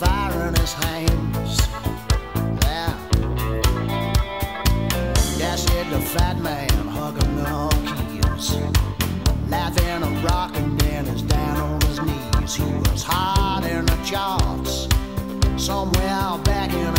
fire in his hands. Yeah. That's it, the fat man hugging the keys. Laughing and rocking, then is down on his knees. He was hot in the charts, somewhere back in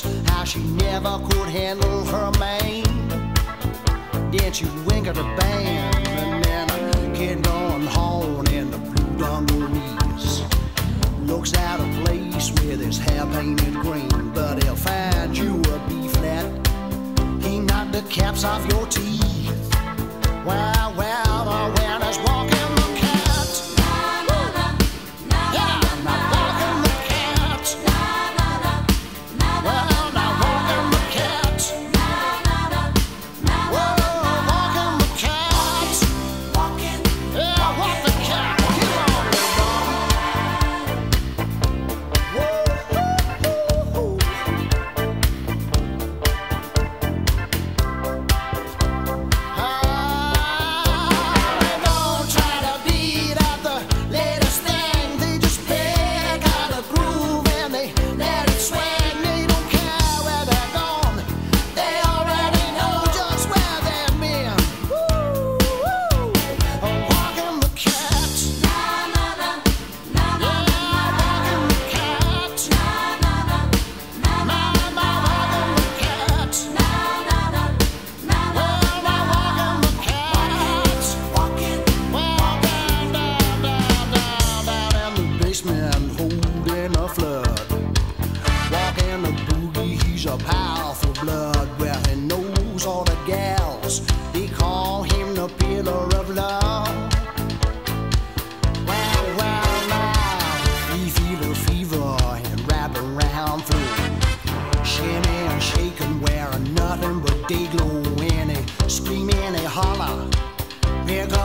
the how she never could handle her man. Then she wink at the band, and then a kid going home in the blue dungarees. Looks out of place with his hair painted green, but he'll find you a B flat. He knocked the caps off your teeth. Well, well, a powerful blood. Well, he knows all the gals. They call him the pillar of love. Well, well, now he feel a fever and wrap around through. Shimmy and shaking, wearing nothing but day glow. And he scream and he holler. Here comes